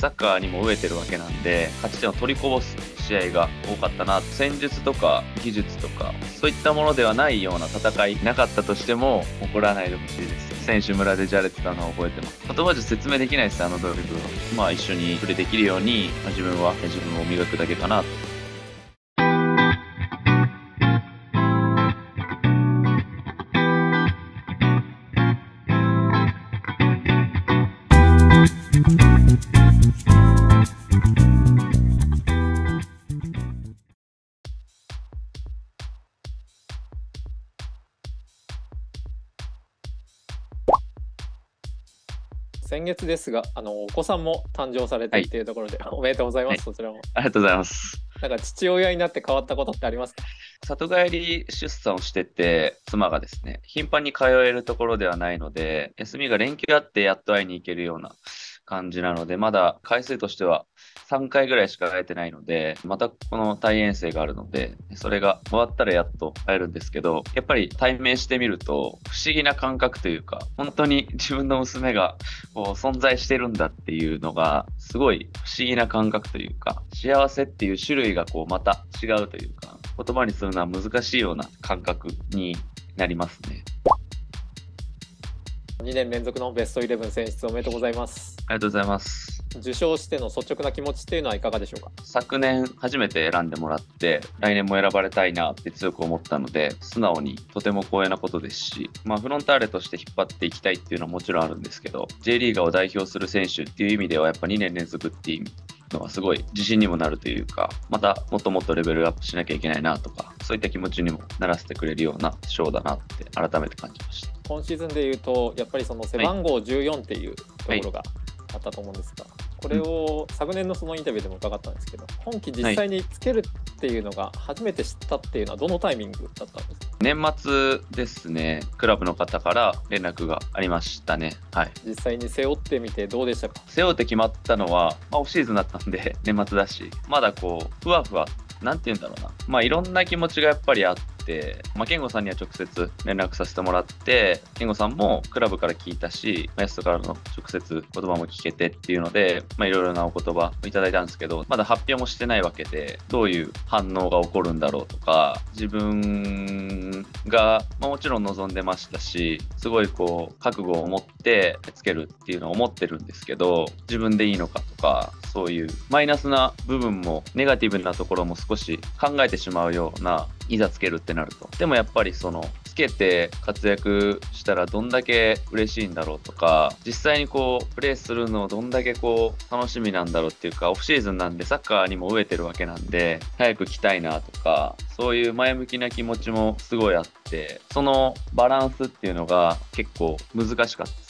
サッカーにも飢えてるわけなんで、勝ち点を取りこぼす試合が多かったな。戦術とか技術とか、そういったものではないような戦いなかったとしても、怒らないでほしいです。選手村でじゃれてたのを覚えてます。言葉じゃ説明できないです、あの努力は。まあ一緒にプレーできるように、まあ、自分は自分を磨くだけかなと先月ですが、あのお子さんも誕生されてっていうところで、はい、おめでとうございます、はい、そちらも。ありがとうございます。なんか父親になって変わったことってありますか？里帰り出産をしてて、妻がですね、頻繁に通えるところではないので、休みが連休あってやっと会いに行けるような感じなので、まだ回数としては3回ぐらいしか会えてないので、またこの対遠征があるので、それが終わったらやっと会えるんですけど、やっぱり対面してみると、不思議な感覚というか、本当に自分の娘がこう存在してるんだっていうのが、すごい不思議な感覚というか、幸せっていう種類がこうまた違うというか、言葉にするのは難しいような感覚になりますね。2年連続のベストイレブン選出おめでとうございます。ありがとうございます。受賞しての率直な気持ちっていうのはいかがでしょうか？昨年初めて選んでもらって来年も選ばれたいなって強く思ったので素直にとても光栄なことですし、まあ、フロンターレとして引っ張っていきたいっていうのはもちろんあるんですけど J リーガーを代表する選手っていう意味ではやっぱ2年連続っていうのはすごい自信にもなるというかまたもっともっとレベルアップしなきゃいけないなとかそういった気持ちにもならせてくれるような賞だなって改めて感じました。今シーズンでいうとやっぱりその背番号14っていうところがあったと思うんですが、はいこれを昨年のそのインタビューでも伺ったんですけど、今季実際につけるっていうのが初めて知ったっていうのはどのタイミングだったんですか？年末ですね、クラブの方から連絡がありましたね。はい。実際に背負ってみてどうでしたか？背負って決まったのは、まあ、オフシーズンだったんで、年末だし、まだこう、ふわふわなんて言うんだろうな。まあいろんな気持ちがやっぱりあって、まあ健吾さんには直接連絡させてもらって、健吾さんもクラブから聞いたし、まあ、ヤストからの直接言葉も聞けてっていうので、まいろいろなお言葉をいただいたんですけど、まだ発表もしてないわけで、どういう反応が起こるんだろうとか、自分が、まあ、もちろん望んでましたし、すごいこう、覚悟を持ってつけるっていうのを思ってるんですけど、自分でいいのかとか、そういうマイナスな部分も、ネガティブなところも少し考えてしまうようないざつけるってなると。でもやっぱりその、つけて活躍したらどんだけ嬉しいんだろうとか、実際にこう、プレーするのをどんだけこう、楽しみなんだろうっていうか、オフシーズンなんでサッカーにも飢えてるわけなんで、早く来たいなとか、そういう前向きな気持ちもすごいあって、そのバランスっていうのが結構難しかったです。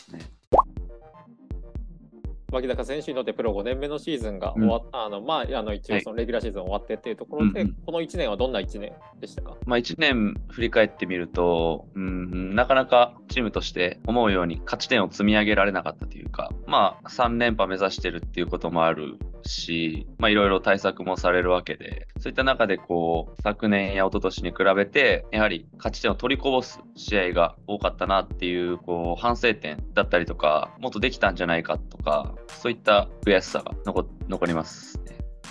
脇坂選手にとってプロ5年目のシーズンが終わっ、うん、あのまあ、あの一応そのレギュラーシーズン終わってっていうところで、はい、この1年はどんな1年でしたか、まあ、1年振り返ってみると、うん、なかなかチームとして思うように勝ち点を積み上げられなかったというか、まあ、3連覇目指してるっていうこともあるし、まあ、いろいろ対策もされるわけで、そういった中でこう、昨年や一昨年に比べて、やはり勝ち点を取りこぼす試合が多かったなっていう、こう、反省点だったりとか、もっとできたんじゃないかとか、そういった悔しさが残ります。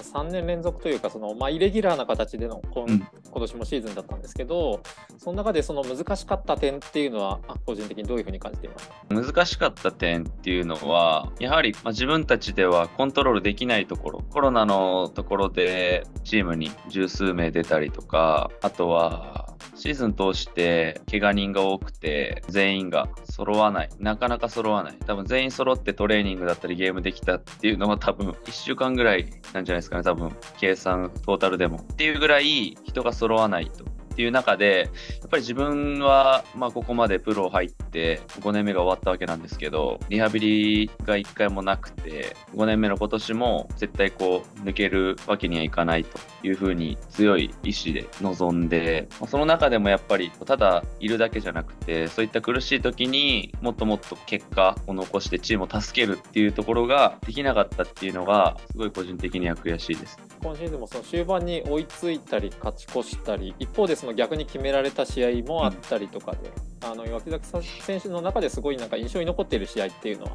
3年連続というかその、まあ、イレギュラーな形での今,、今年もシーズンだったんですけど、その中でその難しかった点っていうのは個人的にどういうふうに感じています？か難しかった点っていうのはやはり、まあ、自分たちではコントロールできないところコロナのところでチームに十数名出たりとかあとはシーズン通して怪我人が多くて、全員が揃わない。なかなか揃わない。多分全員揃ってトレーニングだったりゲームできたっていうのは多分1週間ぐらいなんじゃないですかね。多分計算トータルでも。っていうぐらい人が揃わないと。っていう中で、やっぱり自分は、まあ、ここまでプロ入って5年目が終わったわけなんですけど、リハビリが1回もなくて、5年目の今年も絶対こう、抜けるわけにはいかないというふうに強い意志で臨んで、その中でもやっぱり、ただいるだけじゃなくて、そういった苦しい時にもっともっと結果を残してチームを助けるっていうところができなかったっていうのが、すごい個人的には悔しいです。今シーズンもその終盤に追いついたり勝ち越したり一方でその逆に決められた試合もあったりとかで、うん、あの岩崎選手の中ですごいなんか印象に残っている試合っていうのは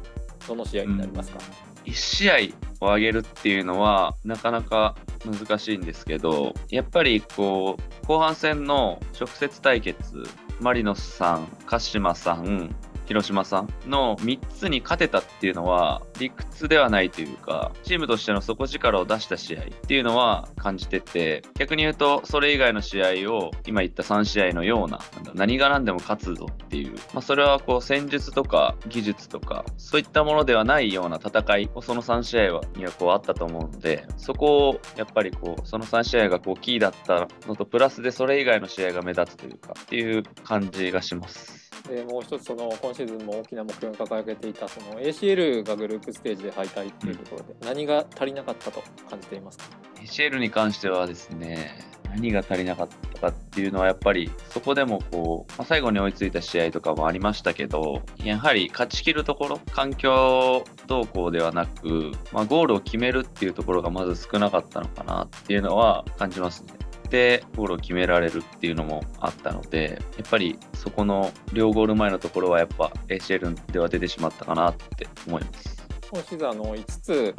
どの試合になりますか、うん。1試合を上げるっていうのはなかなか難しいんですけどやっぱりこう後半戦の直接対決マリノスさん鹿島さん広島さんの3つに勝てたっていうのは理屈ではないというかチームとしての底力を出した試合っていうのは感じてて逆に言うとそれ以外の試合を今言った3試合のような何が何でも勝つぞっていう、まあ、それはこう戦術とか技術とかそういったものではないような戦いをその3試合にはこうあったと思うのでそこをやっぱりこうその3試合がこうキーだったのとプラスでそれ以外の試合が目立つというかっていう感じがします。でもう一つその今シーズンも大きな目標に掲げていたその ACL がグループステージで敗退っていうところで、何が足りなかったと感じていますか？ACL に関してはですね何が足りなかったかっていうのはやっぱりそこでもこう、まあ、最後に追いついた試合とかもありましたけどやはり勝ちきるところ環境動向ではなく、まあ、ゴールを決めるっていうところがまず少なかったのかなっていうのは感じますね。でゴールを決められるっていうのもあったのでやっぱりそこの両ゴール前のところはやっぱ ACL では出てしまったかなって思います。今シーズンあの5つ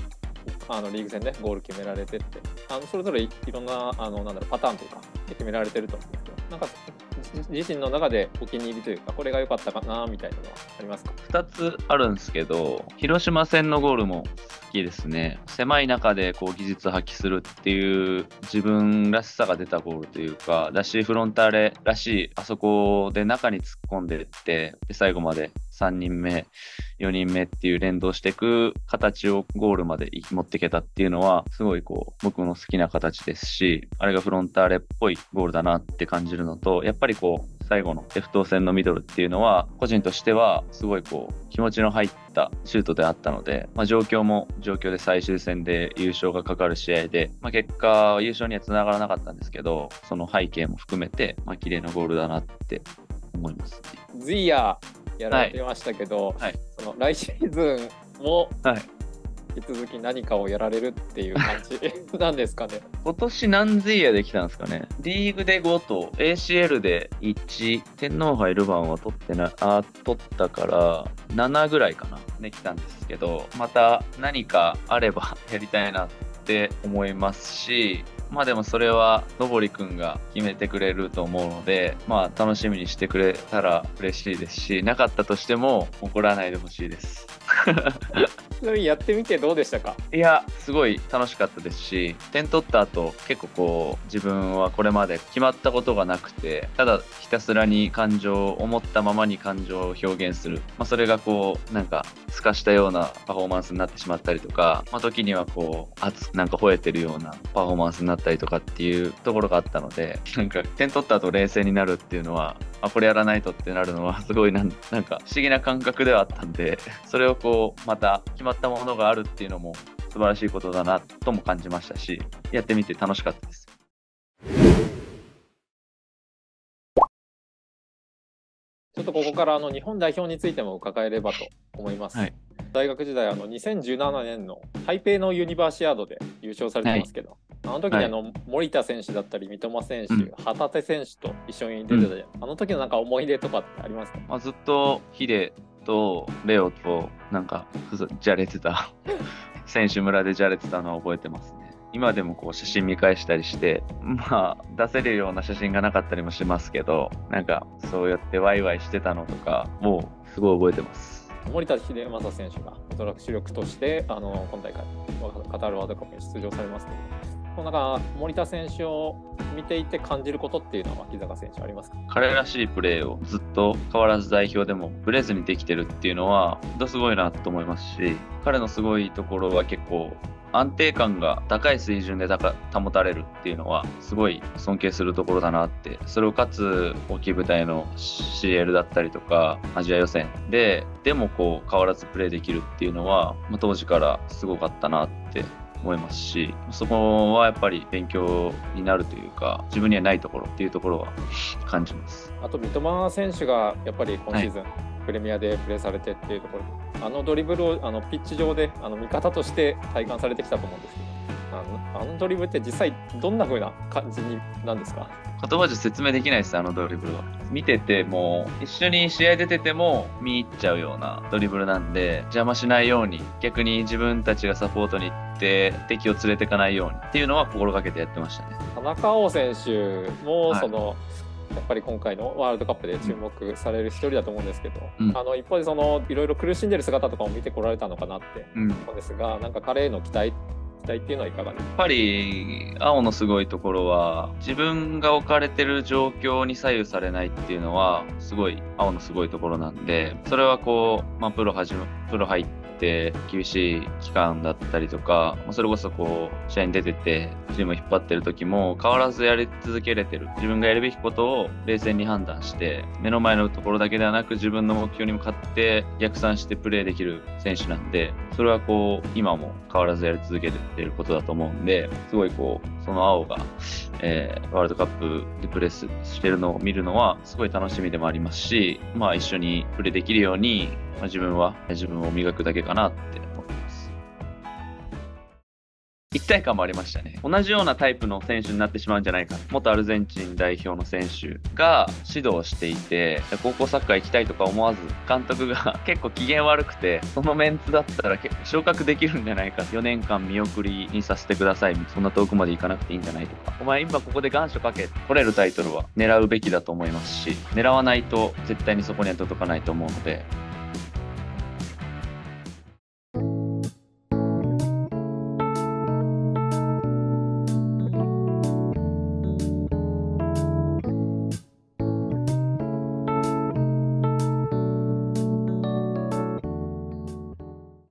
あのリーグ戦でゴール決められてって。あのそれぞれいろんなあのなんだろうパターンというかで決められてると思うんですけどなんか自身の中でお気に入りというかこれが良かったかなみたいなのはありますか？2つあるんですけど広島戦のゴールもきいですね。狭い中でこう技術を発揮するっていう自分らしさが出たゴールというかだしフロンターレらしいあそこで中に突っ込んでいってで最後まで3人目4人目っていう連動していく形をゴールまで持っていけたっていうのはすごいこう僕の好きな形ですしあれがフロンターレっぽいゴールだなって感じるのとやっぱりこう最後のレフト戦のミドルっていうのは個人としてはすごいこう気持ちの入ったシュートであったので、まあ、状況も状況で最終戦で優勝がかかる試合で、まあ、結果優勝にはつながらなかったんですけどその背景も含めて、まあ綺麗なゴールだなって思います、ね。ズイヤーやられてましたけど、はいはい、その来シーズンも、はい引き続き何かをやられるっていう感じ なんですかね。今年何ゼイヤできたんですかね。リーグで5と ACL で1、天皇杯ルヴァンは取ってな、あ、取ったから7ぐらいかな。できたんですけど、また何かあればやりたいなって思いますし、まあでもそれはのぼりくんが決めてくれると思うので、まあ楽しみにしてくれたら嬉しいですし、なかったとしても怒らないでほしいです。ちなみにやってみてどうでしたか？いやすごい楽しかったですし点取った後結構こう自分はこれまで決まったことがなくてただひたすらに感情を思ったままに感情を表現する、まあ、それがこうなんか透かしたようなパフォーマンスになってしまったりとか、まあ、時にはこう熱なんか吠えてるようなパフォーマンスになったりとかっていうところがあったのでなんか点取った後冷静になるっていうのはあこれやらないとってなるのは すごいなんなんか不思議な感覚ではあったんで それをこうまた決まったものがあるっていうのも素晴らしいことだなとも感じましたしやってみて楽しかったです。ちょっとここからあの日本代表についても伺えればと思います。はい、大学時代あの2017年の台北のユニバーシアードで優勝されてますけど、はい、あの時にあの、森田選手だったり三笘選手、うん、旗手選手と一緒に出てたじゃん、うん、あの時のなんか思い出とかってありますか、まあ、ずっとヒデとレオとなんかじゃれてた 選手村でじゃれてたのを覚えてますね。今でもこう写真見返したりしてまあ出せるような写真がなかったりもしますけどなんかそうやってワイワイしてたのとかもうすごい覚えてます。森田秀正選手がおそらく主力としてあの今大会カタールワールドカップに出場されますけどこの中森田選手を見ていて感じることっていうのは脇坂選手ありますか？彼らしいプレーをずっと変わらず代表でもブレずにできてるっていうのは本当すごいなと思いますし彼のすごいところは結構安定感が高い水準で保たれるっていうのはすごい尊敬するところだなってそれをかつ大きい舞台の CL だったりとかアジア予選ででもこう変わらずプレーできるっていうのは、当時からすごかったなって思いますしそこはやっぱり勉強になるというか自分にはないところっていうところは感じます。あと三笘選手がやっぱり今シーズン、はい、プレミアでプレーされてっていうところ。あのドリブルをあのピッチ上であの味方として体感されてきたと思うんですけど。あのあのドリブルって実際どんな風な感じになんですか？言葉じゃ説明できないです、あのドリブルは。見てても、一緒に試合出てても見入っちゃうようなドリブルなんで、邪魔しないように、逆に自分たちがサポートに行って、敵を連れていかないようにっていうのは心がけてやってましたね。田中碧選手もはいその、やっぱり今回のワールドカップで注目される一人だと思うんですけど、うんあの一方でそのいろいろ苦しんでる姿とかも見てこられたのかなってうん。思うんですがなんか彼への期待期待っていうのはいかがですか？やっぱり青のすごいところは自分が置かれてる状況に左右されないっていうのはすごい青のすごいところなんでそれはこう、まあ、プロ始めプロ入って厳しい期間だったりとかそれこそこう試合に出ててチームを引っ張ってる時も変わらずやり続けれてる。自分がやるべきことを冷静に判断して目の前のところだけではなく自分の目標に向かって逆算してプレーできる選手なんでそれはこう今も変わらずやり続けてることだと思うんですごいこうその青が、えーワールドカップでプレスしてるのを見るのはすごい楽しみでもありますし、まあ、一緒にプレーできるように、まあ、自分は自分を磨くだけかなって思ってます。一体感もありましたね。同じようなタイプの選手になってしまうんじゃないか。元アルゼンチン代表の選手が指導していて、高校サッカー行きたいとか思わず、監督が 結構機嫌悪くて、そのメンツだったら昇格できるんじゃないか。4年間見送りにさせてください。そんな遠くまで行かなくていいんじゃないとか。お前今ここで願書書け。取れるタイトルは狙うべきだと思いますし、狙わないと絶対にそこには届かないと思うので、